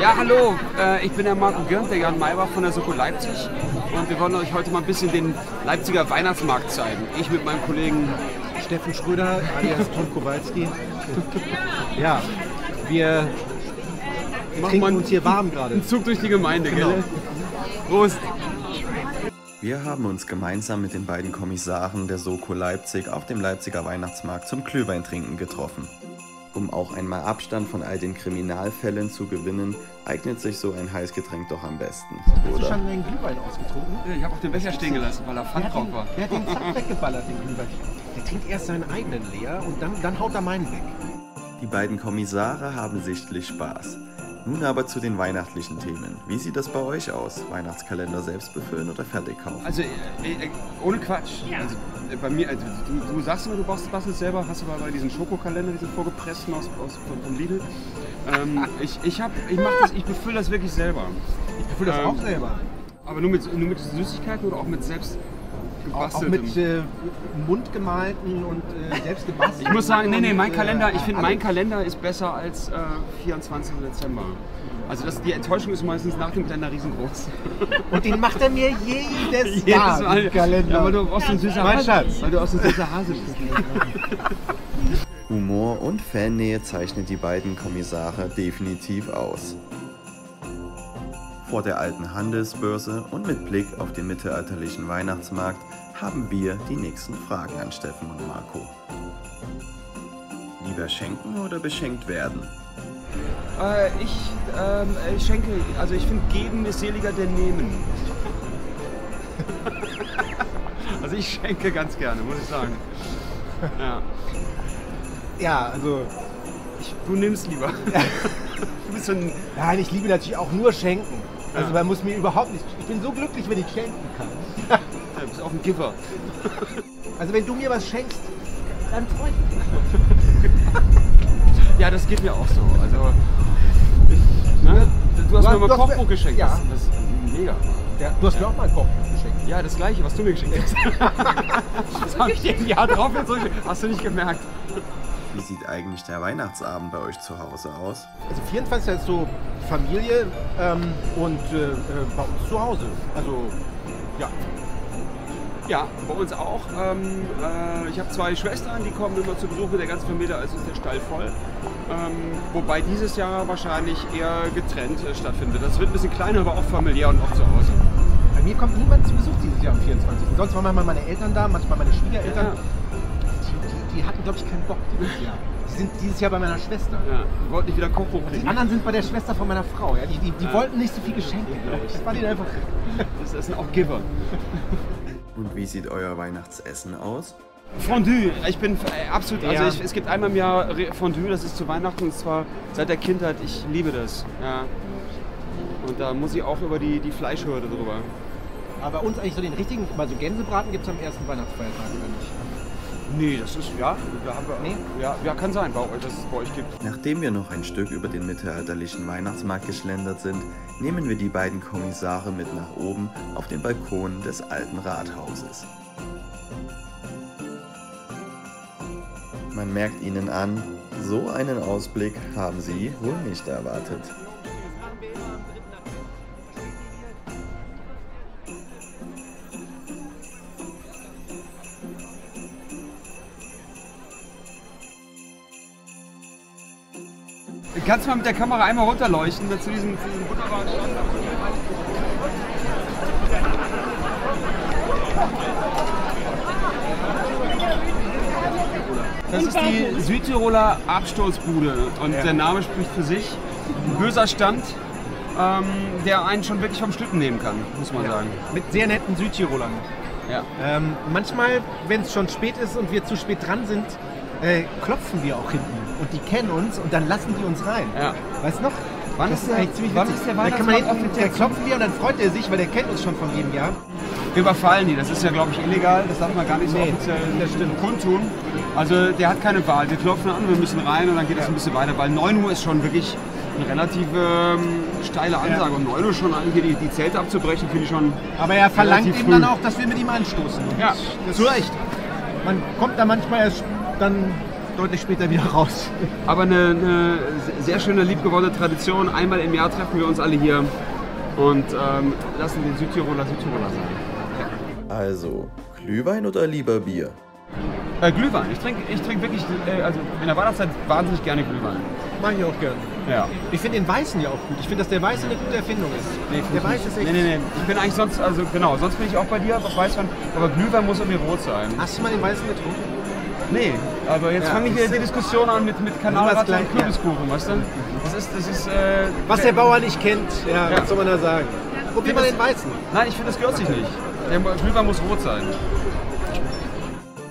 Ja, hallo, äh, ich bin der Marco Girnt, der Jan Maybach von der Soko Leipzig. Und wir wollen euch heute mal ein bisschen den Leipziger Weihnachtsmarkt zeigen. Ich mit meinem Kollegen Steffen Schröder, alias Tom Kowalski. Ja, wir machen uns hier warm gerade. einen Zug durch die Gemeinde, Genau. gell? Prost! Wir haben uns gemeinsam mit den beiden Kommissaren der Soko Leipzig auf dem Leipziger Weihnachtsmarkt zum Glühweintrinken getroffen. Um auch einmal Abstand von all den Kriminalfällen zu gewinnen, eignet sich so ein Heißgetränk doch am besten, Hast du schon den Glühwein ausgetrunken? Ich habe auch den Becher stehen gelassen, weil er Pfand den, war. der hat den zack weggeballert, den Glühwein. Der trinkt erst seinen eigenen leer und dann, dann haut er meinen weg. Die beiden Kommissare haben sichtlich Spaß. Nun aber zu den weihnachtlichen Themen. Wie sieht das bei euch aus? Weihnachtskalender selbst befüllen oder fertig kaufen? Also, äh, äh, ohne Quatsch. Also, äh, bei mir, also, du, du sagst immer, du bastelst bastelst selber, hast aber bei diesen Schokokalender, diesen vorgepressten aus, aus von, von Lidl. Ähm, ich ich, hab, ich, mach das, ich befülle das wirklich selber. Ich befülle das Ähm, auch selber. Aber nur mit, nur mit Süßigkeiten oder auch mit selbst Auch, mit äh, mundgemalten und äh, selbst gebastelten. Ich muss sagen, nee, nee, mein und, Kalender, äh, ich finde, mein Kalender ist besser als äh, 24. Dezember. Also das, die Enttäuschung ist meistens nach dem Kalender riesengroß. Und den macht er mir jedes, Jahr, den Kalender. Ja, weil du so ein süßer Mein Hase Schatz. Weil du so ein süßer Hase bist. Humor und Fannähe zeichnet die beiden Kommissare definitiv aus. Vor der alten Handelsbörse und mit Blick auf den mittelalterlichen Weihnachtsmarkt haben wir die nächsten Fragen an Steffen und Marco. Lieber schenken oder beschenkt werden? Äh, ich, ähm, ich schenke, also ich finde, geben ist seliger denn nehmen. also ich schenke ganz gerne, muss ich sagen. Ja. Ja, also, Du nimmst lieber. du bist so ein nein, ich liebe natürlich auch nur schenken. Also Ja. man muss mir überhaupt nicht. Ich bin so glücklich, wenn ich schenken kann. Du bist auch ein Giver. Also wenn du mir was schenkst, dann freue ich mich. Ja, das geht mir auch so. Also, ich, ne? Du hast Du mir mal hast Kochbuch geschenkt. ja. Das, das ist mega. Ja, du hast mir auch mal ein Kochbuch geschenkt. Ja, das gleiche, was du mir geschenkt hast. das habe ich ein Jahr drauf jetzt. Hast du nicht gemerkt? Wie sieht eigentlich der Weihnachtsabend bei euch zu Hause aus? Also 24 ist so Familie ähm, und äh, äh, bei uns zu Hause. Also ja, Ja, bei uns auch. Ähm, äh, ich habe zwei Schwestern, die kommen immer zu Besuch mit der ganzen Familie, also ist der Stall voll. Ähm, wobei dieses Jahr wahrscheinlich eher getrennt äh, stattfindet. Das wird ein bisschen kleiner, aber auch familiär und auch zu Hause. bei mir kommt niemand zu Besuch dieses Jahr am 24. Sonst waren manchmal meine Eltern da, manchmal meine Schwiegereltern. Ja. Die, die, die hatten, glaube ich, keinen Bock dieses Jahr. Die sind dieses Jahr bei meiner Schwester. Ja, wir wollten nicht wieder Kochbuch Die kriegen. anderen sind bei der Schwester von meiner Frau. Ja? Die, die, die Ja. wollten nicht so viel Geschenke, glaube ich. Das war denen einfach. Das, das sind auch Giver. Und wie sieht euer Weihnachtsessen aus? Fondue, ich bin äh, absolut, also Ja. ich, es gibt einmal im Jahr Fondue, das ist zu Weihnachten und zwar seit der Kindheit, ich liebe das. Ja. Und da muss ich auch über die, die Fleischhürde drüber. Aber bei uns eigentlich so den richtigen, mal so Gänsebraten gibt es am ersten Weihnachtsfeiertag, oder nicht? Nee, das ist, ja, da haben wir, Nee? ja, ja, kann sein, bei euch, dass es bei euch gibt. Nachdem wir noch ein Stück über den mittelalterlichen Weihnachtsmarkt geschlendert sind, nehmen wir die beiden Kommissare mit nach oben auf den Balkon des alten Rathauses. Man merkt ihnen an, so einen Ausblick haben sie wohl nicht erwartet. Kannst du mal mit der Kamera einmal runterleuchten zu diesem, zu diesem wunderbaren Stand? Das ist die Südtiroler Absturzbude und der Name spricht für sich. Ein böser Stand, ähm, der einen schon wirklich vom Schlitten nehmen kann, muss man sagen. Mit sehr netten Südtirolern. Ja. Ähm, manchmal, wenn es schon spät ist und wir zu spät dran sind, äh, klopfen wir auch hinten. Und die kennen uns und dann lassen die uns rein. Ja. Weißt du noch? Wann das ist der- eigentlich ziemlich wann witzig. ist der da kann man Weihnachtsmarkt hinten, da klopfen wir und dann freut er sich, weil der kennt uns schon von jedem Jahr. Wir überfallen die, das ist ja glaube ich illegal, das darf man gar nicht so Nee, offiziell das stimmt. kundtun. Also der hat keine Wahl, wir klopfen an, wir müssen rein und dann geht es ein bisschen weiter, weil 9 Uhr ist schon wirklich eine relativ ähm, steile Ansage. Und 9 Uhr schon an, hier die, die Zelte abzubrechen, finde ich schon. Aber er verlangt eben dann früh. auch, dass wir mit ihm anstoßen. Und Ja, das zu Recht. Man kommt da manchmal erst dann deutlich später wieder raus. Aber eine, eine sehr schöne, liebgewonnene Tradition. Einmal im Jahr treffen wir uns alle hier und ähm, lassen den Südtiroler Südtiroler sein. Also, Glühwein oder lieber Bier? Äh, Glühwein. Ich trinke ich trink wirklich, äh, also in der Weihnachtszeit wahnsinnig gerne Glühwein. Mag ich auch gern. Ja. Ich finde den Weißen ja auch gut. Ich finde, dass der Weiße eine gute Erfindung ist. der Weiße ist echt... Nee, nee, nee. Ich bin eigentlich sonst, also genau, sonst bin ich auch bei dir auf Weißwein, aber Glühwein muss irgendwie rot sein. Hast du mal den Weißen getrunken? Nee, aber jetzt Ja, fange ich wieder die Diskussion an mit, mit Kanalratte gleich, und Kürbiskuchen, weißt du? Das ist, das ist, äh, Was der Bauer nicht kennt, ja, Ja. was soll man da sagen? Probier mal den Weißen. Nein, ich finde, das gehört sich nicht. Der Glühwein muss rot sein.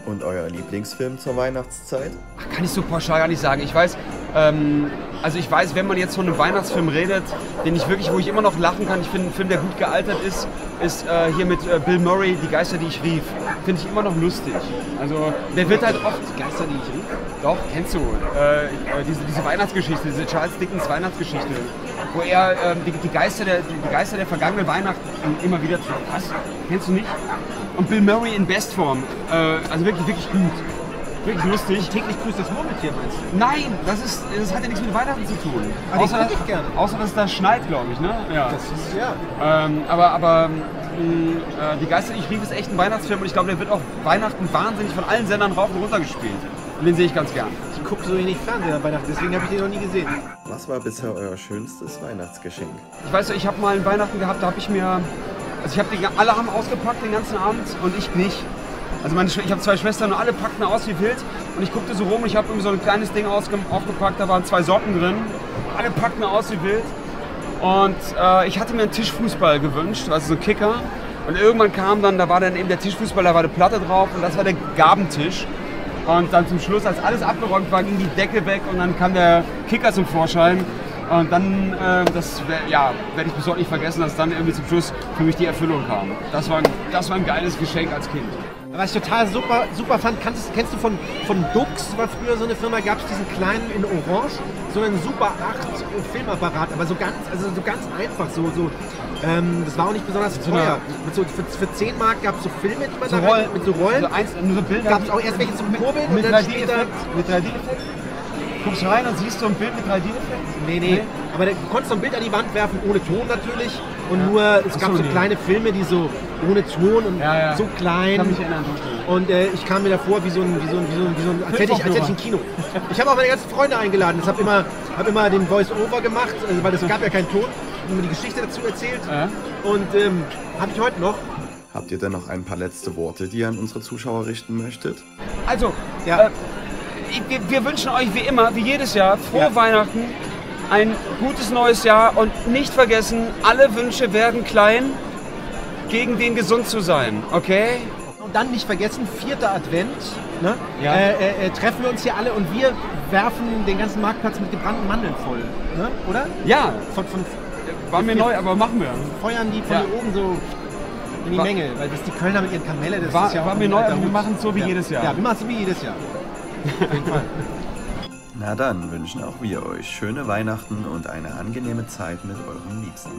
Und euer Lieblingsfilm zur Weihnachtszeit? Ach, kann ich so pauschal gar nicht sagen. Ich weiß, ähm, also ich weiß, wenn man jetzt von einem Weihnachtsfilm redet, den ich wirklich, wo ich immer noch lachen kann, ich finde, ein Film, der gut gealtert ist, ist äh, hier mit äh, Bill Murray, Die Geister, die ich rief. Finde ich immer noch lustig. Also der wird halt oft, Geister, die ich rief. doch, kennst du, äh, äh, diese, diese Weihnachtsgeschichte, diese Charles Dickens Weihnachtsgeschichte, wo er ähm, die, die, Geister der, die, die Geister der vergangenen Weihnachten immer wieder trifft. Was? Kennst du nicht? Und Bill Murray in Bestform. Äh, also wirklich, wirklich gut. Wirklich lustig. Täglich grüßt das Murmeltier, meinst du? Nein, das, ist, das hat ja nichts mit Weihnachten zu tun. Ah, den außer, ich gerne. außer, dass es da schneit, glaube ich. Ne? Ja. Das ist, ja. Ähm, aber aber mh, äh, Die Geister, die ich rief, ist echt ein Weihnachtsfilm und ich glaube, der wird auch Weihnachten wahnsinnig von allen Sendern rauf und runter gespielt. Und den sehe ich ganz gern. Ich gucke so wenig Fernsehen an Weihnachten, deswegen habe ich den noch nie gesehen. Was war bisher euer schönstes Weihnachtsgeschenk? Ich weiß, ich habe mal einen Weihnachten gehabt, da habe ich mir. Also ich habe die, alle haben ausgepackt den ganzen Abend und ich nicht. Also meine, ich habe zwei Schwestern und alle packten aus wie wild. Und ich guckte so rum und ich habe irgendwie so ein kleines Ding aufgepackt, da waren zwei Socken drin. Alle packten aus wie wild. Und äh, ich hatte mir einen Tischfußball gewünscht, also so ein Kicker. Und irgendwann kam dann, da war dann eben der Tischfußball, da war eine Platte drauf und das war der Gabentisch. Und dann zum Schluss, als alles abgeräumt war, ging die Decke weg und dann kam der Kicker zum Vorschein. Und dann, äh, das ja, werde ich bis heute nicht vergessen, dass dann irgendwie zum Schluss für mich die Erfüllung kam. Das war, das war ein geiles Geschenk als Kind. Was ich total super, super fand, kannst, kennst du von, von Dux, war früher so eine Firma, gab es diesen kleinen in Orange, so einen Super 8 Filmapparat, aber so ganz, also so ganz einfach, so, so ähm, das war auch nicht besonders so teuer. einer- Mit so, für, für 10 Mark gab es so Filme, die man So da Rollen, rein, mit so Rollen. So eins, nur so Bilder. Gab's auch erst welche zum Kurbeln und mit dann 3D-Effekt. Mit 3D-Effekt. Guckst rein und siehst so ein Bild mit 3D-Effekt? Nee, nee, aber da konntest du ein Bild an die Wand werfen, ohne Ton natürlich. Und nur, es Ach gab so, so nee. kleine Filme, die so ohne Ton und Ja, ja. so klein. Ich kann mich erinnern. Und äh, ich kam mir davor wie so ein, wie so ein, wie so ein, wie so ein als, hätte ich, als hätte ich ein Kino. Ich habe auch meine ganzen Freunde eingeladen. Ich habe immer, hab immer den Voice-Over gemacht, also, weil es gab ja keinen Ton. Und mir die Geschichte dazu erzählt. Ja. Und ähm, habe ich heute noch. Habt ihr denn noch ein paar letzte Worte, die ihr an unsere Zuschauer richten möchtet? Also, Ja. äh, ich- wir, wir wünschen euch wie immer, wie jedes Jahr, frohe Ja. Weihnachten, ein gutes neues Jahr und nicht vergessen, alle Wünsche werden klein, gegen den gesund zu sein, okay? Und dann nicht vergessen, vierter Advent. Ne? Ja. Äh, äh, äh, treffen wir uns hier alle und wir werfen den ganzen Marktplatz mit gebrannten Mandeln voll. Ne? Oder? Ja, Von, von war mir neu, aber machen wir. feuern die von Ja. hier oben so in die War- Menge. Weil das die Kölner mit ihren Kamelle, das War- ist ja auch war ein mir neu, aber wir machen es so wie ja. jedes Jahr. Ja, wir machen es so wie jedes Jahr. Auf jeden Fall. Na dann wünschen auch wir euch schöne Weihnachten und eine angenehme Zeit mit euren Liebsten.